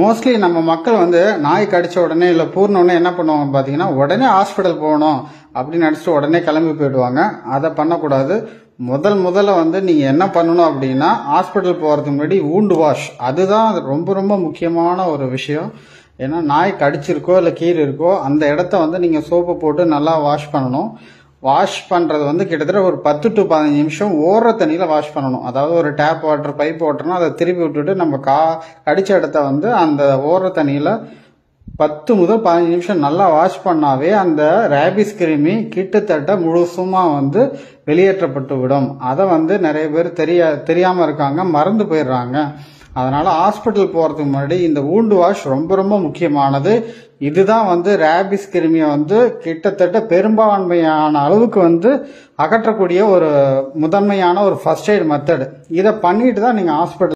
Mostly நம்ம மக்கள் வந்து நாய் கடிச்ச உடனே இல்லை பூர்ண உடனே என்ன பண்ணுவாங்க பார்த்தீங்கன்னா உடனே ஹாஸ்பிட்டல் போகணும் அப்படின்னு நினச்சிட்டு உடனே கிளம்பி போயிடுவாங்க. அதை பண்ணக்கூடாது. முதல் முதல்ல வந்து நீங்கள் என்ன பண்ணணும் அப்படின்னா ஹாஸ்பிட்டல் போகிறதுக்கு முன்னாடி ஊண்டு வாஷ் அதுதான் ரொம்ப ரொம்ப முக்கியமான ஒரு விஷயம். ஏன்னா நாய் கடிச்சிருக்கோ இல்லை கீழே இருக்கோ அந்த இடத்த வந்து நீங்கள் சோப்பு போட்டு நல்லா வாஷ் பண்ணணும். வாஷ் பண்ணுறது வந்து கிட்டத்தட்ட ஒரு பத்து டு பதினஞ்சு நிமிஷம் ஓடுற தண்ணியில் வாஷ் பண்ணணும். அதாவது ஒரு டேப் வாட்டர் பைப் வாட்டர்னா அதை திருப்பி விட்டுட்டு நம்ம கா கடிச்ச இடத்த வந்து அந்த ஓடுற தண்ணியில் பத்து முதல் பதினஞ்சு நிமிஷம் நல்லா வாஷ் பண்ணாவே அந்த ரேபிஸ் கிருமி கிட்டத்தட்ட முழுசுமாக வந்து வெளியேற்றப்பட்டு விடும். அதை வந்து நிறைய பேர் தெரிய தெரியாமல் இருக்காங்க மறந்து போயிடுறாங்க. அதனால் ஹாஸ்பிட்டல் போகிறதுக்கு முன்னாடி இந்த ஊண்டு வாஷ் ரொம்ப ரொம்ப முக்கியமானது. இதுதான் வந்து ரேபிஸ் கிருமியை வந்து கிட்டத்தட்ட பெரும்பான்மையான அளவுக்கு வந்து அகற்றக்கூடிய ஒரு முதன்மையான ஒரு ஃபர்ஸ்ட் எய்ட் மெத்தடு இதை பண்ணிட்டு தான் நீங்கள் ஹாஸ்பிட்டல்